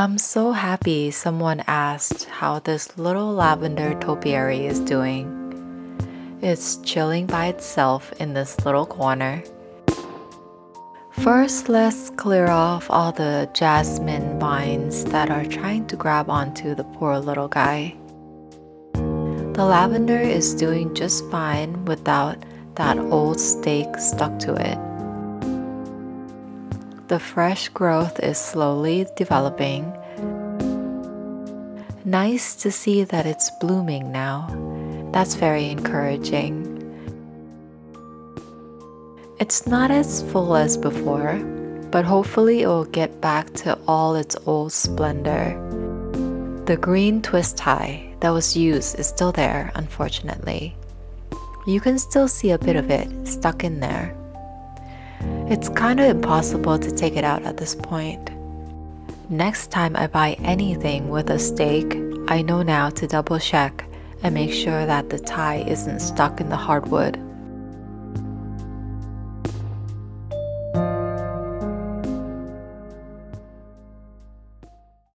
I'm so happy someone asked how this little lavender topiary is doing. It's chilling by itself in this little corner. First, let's clear off all the jasmine vines that are trying to grab onto the poor little guy. The lavender is doing just fine without that old stake stuck to it. The fresh growth is slowly developing. Nice to see that it's blooming now. That's very encouraging. It's not as full as before, but hopefully it will get back to all its old splendor. The green twist tie that was used is still there, unfortunately. You can still see a bit of it stuck in there. It's kinda impossible to take it out at this point. Next time I buy anything with a stake, I know now to double check and make sure that the tie isn't stuck in the hardwood.